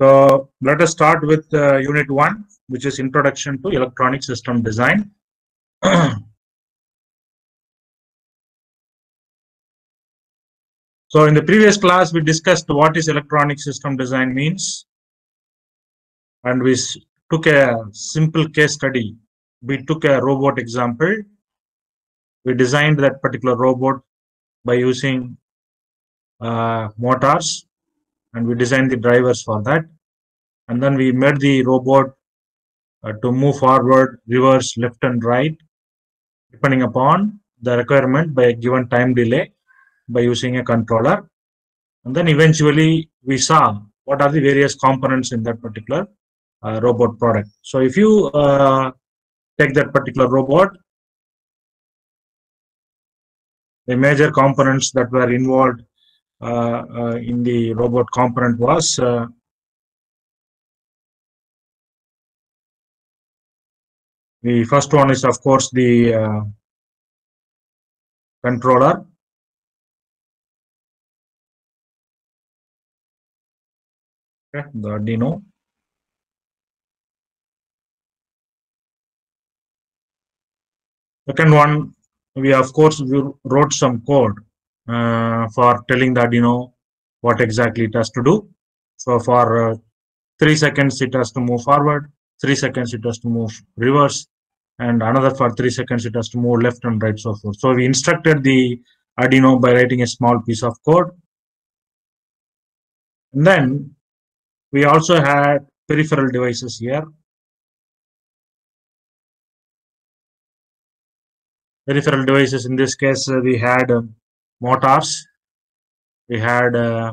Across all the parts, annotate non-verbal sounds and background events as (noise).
So let us start with uh, unit one, which is introduction to electronic system design. (clears throat) so in the previous class, we discussed what is electronic system design means. And we took a simple case study. We took a robot example. We designed that particular robot by using uh, motors and we designed the drivers for that. And then we made the robot uh, to move forward reverse left and right depending upon the requirement by a given time delay by using a controller. And then eventually we saw what are the various components in that particular uh, robot product. So if you uh, take that particular robot the major components that were involved in the robot component was uh, the first one is of course the uh, controller. Okay, the Arduino second one we of course we wrote some code. uh, for telling the Arduino what exactly it has to do. So for uh, three seconds it has to move forward, three seconds it has to move reverse, and another for three seconds it has to move left and right, so forth. So we instructed the Arduino by writing a small piece of code. And then we also had peripheral devices here. Peripheral devices in this case uh, we had um, motors. We had uh,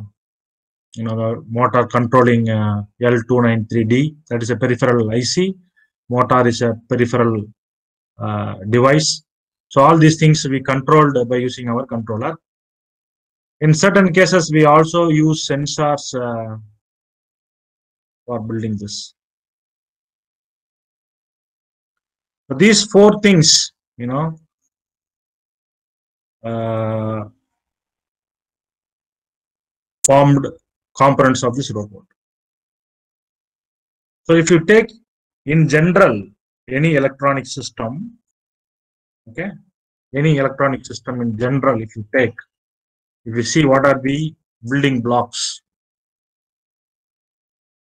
you know the motor controlling uh, L293D that is a peripheral IC motor is a peripheral uh, device. So all these things we controlled by using our controller. In certain cases we also use sensors uh, for building this. So these four things you know uh, formed components of this robot. So if you take in general any electronic system, okay, any electronic system in general, if you take, if you see what are the building blocks,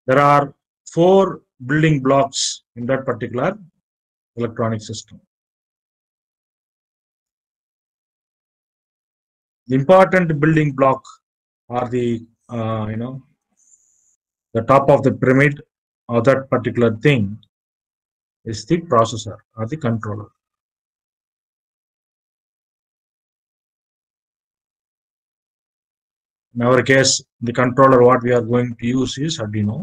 there are four building blocks in that particular electronic system. The important building block or the uh, you know the top of the pyramid of that particular thing is the processor or the controller. In our case the controller what we are going to use is arduino.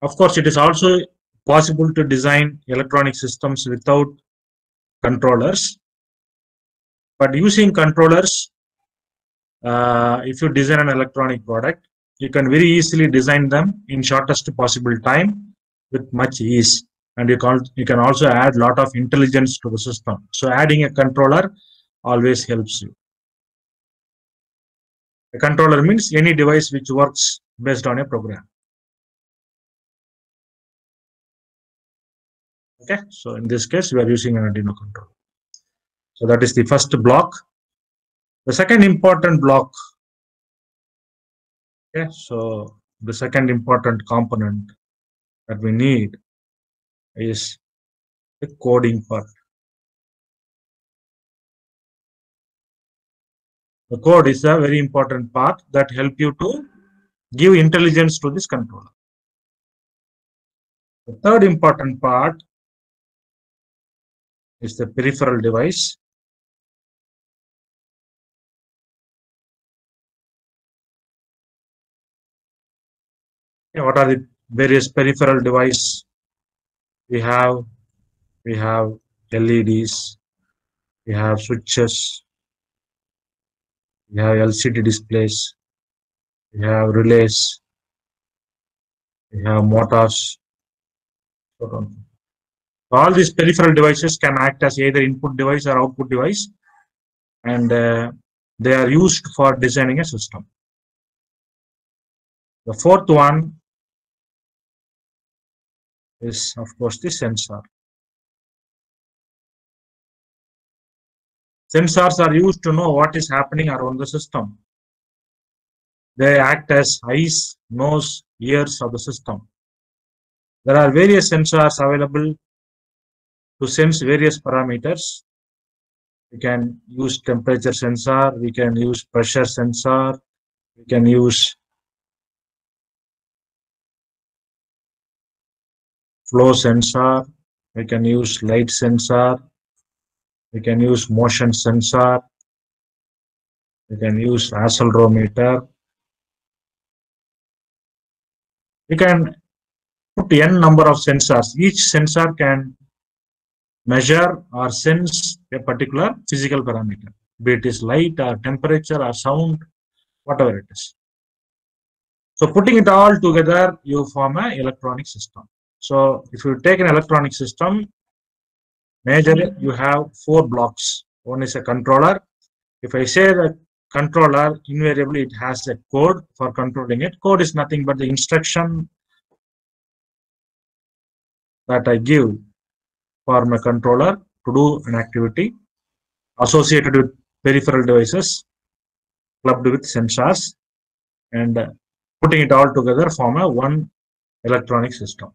Of course it is also possible to design electronic systems without controllers but using controllers uh, if you design an electronic product, you can very easily design them in shortest possible time with much ease. And you can you can also add a lot of intelligence to the system. So adding a controller always helps you. A controller means any device which works based on a program. Okay, so in this case, we are using an Arduino controller. So that is the first block. The second important block, okay, so the second important component that we need is the coding part. The code is a very important part that help you to give intelligence to this controller. The third important part is the peripheral device. What are the various peripheral device we have? We have leds we have switches we have lcd displays we have relays we have motors. So all these peripheral devices can act as either input device or output device and uh, they are used for designing a system. The fourth one is of course the sensor. Sensors are used to know what is happening around the system. They act as eyes, nose, ears of the system. There are various sensors available to sense various parameters. We can use temperature sensor, we can use pressure sensor, we can use flow sensor, we can use light sensor, we can use motion sensor, we can use accelerometer. We can put n number of sensors. Each sensor can measure or sense a particular physical parameter, be it is light or temperature or sound, whatever it is. So putting it all together, you form an electronic system. So if you take an electronic system, majorly you have four blocks. One is a controller. If I say the controller, invariably it has a code for controlling it. Code is nothing but the instruction that I give for my controller to do an activity associated with peripheral devices clubbed with sensors and putting it all together form a one electronic system.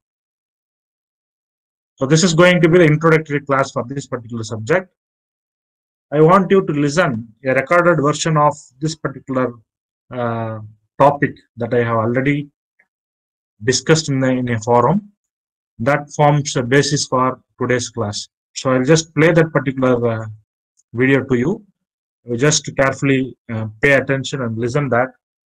So this is going to be the introductory class for this particular subject. I want you to listen a recorded version of this particular uh, topic that I have already discussed in, the, in a forum that forms a basis for today's class. So I'll just play that particular uh, video to you. You just carefully uh, pay attention and listen that